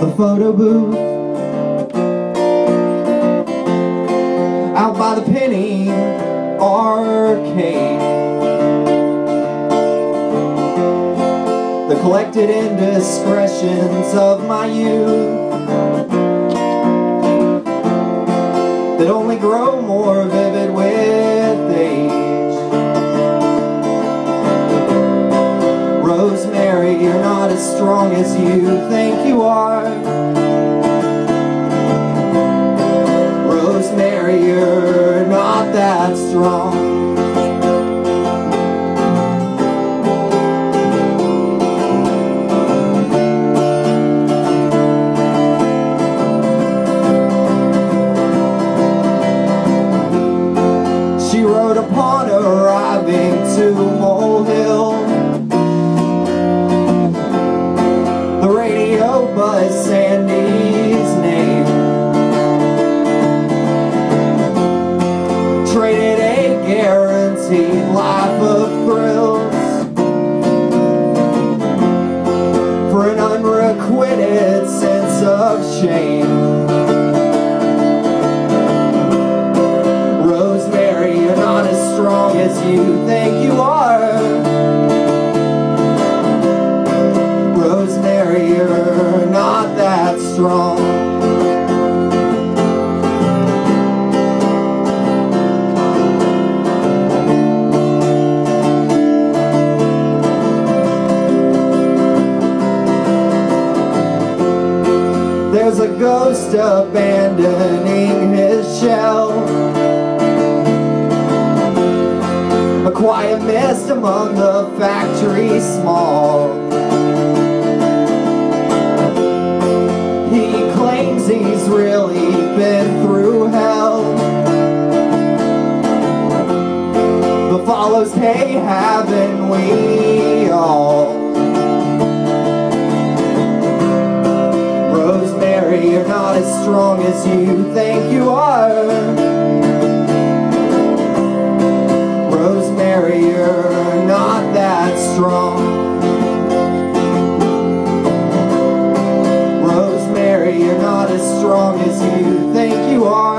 the photo booth out by the penny arcade. The collected indiscretions of my youth that only grow more strong as you think you are. Rosemary, you're not that strong. Of shame Rosemary, you're not as strong as you think you are. Ghost abandoning his shell. A quiet mist among the factory small. He claims he's really been through hell. But follows, hey, haven't we all? as strong as you think you are. Rosemary, you're not that strong. Rosemary, you're not as strong as you think you are.